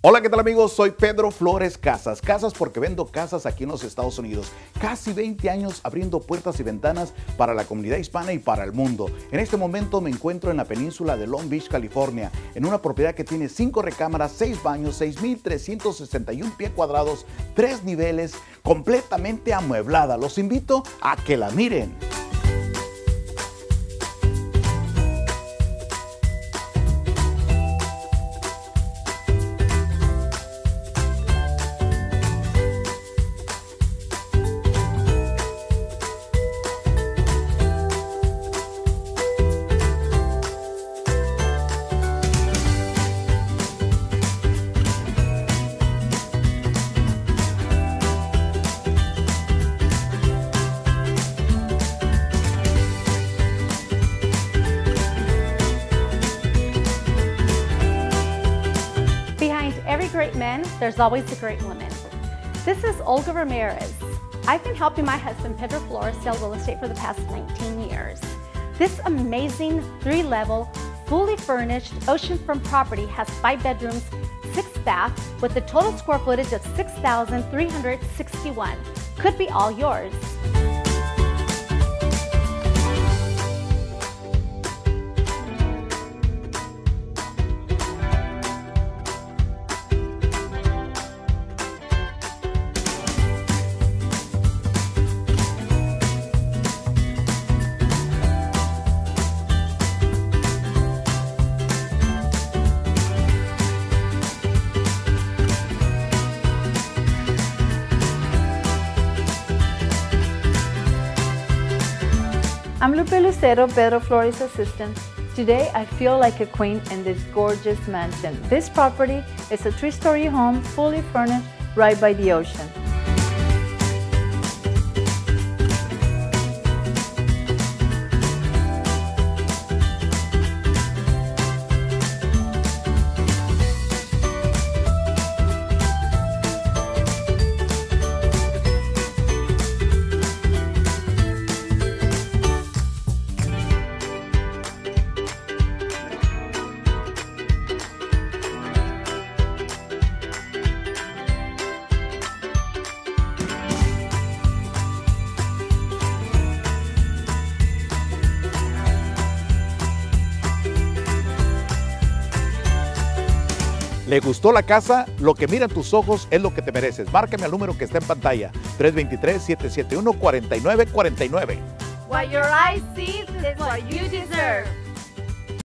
Hola, ¿qué tal amigos? Soy Pedro Flores Casas. Casas porque vendo casas aquí en los Estados Unidos. Casi 20 años abriendo puertas y ventanas para la comunidad hispana y para el mundo. En este momento me encuentro en la península de Long Beach, California, en una propiedad que tiene 5 recámaras, 6 baños, 6.361 pies cuadrados, 3 niveles, completamente amueblada. Los invito a que la miren. Great men, there's always a great woman. This is Olga Ramirez. I've been helping my husband Pedro Flores sell real estate for the past 19 years. This amazing three-level, fully furnished oceanfront property has five bedrooms, six baths, with a total square footage of 6,361. Could be all yours. I'm Lupe Lucero, Pedro Flores' assistant. Today, I feel like a queen in this gorgeous mansion. This property is a three-story home, fully furnished, right by the ocean. ¿Le gustó la casa? Lo que miran tus ojos es lo que te mereces. Márcame al número que está en pantalla. 323-771-4949. What your eyes see is what you deserve.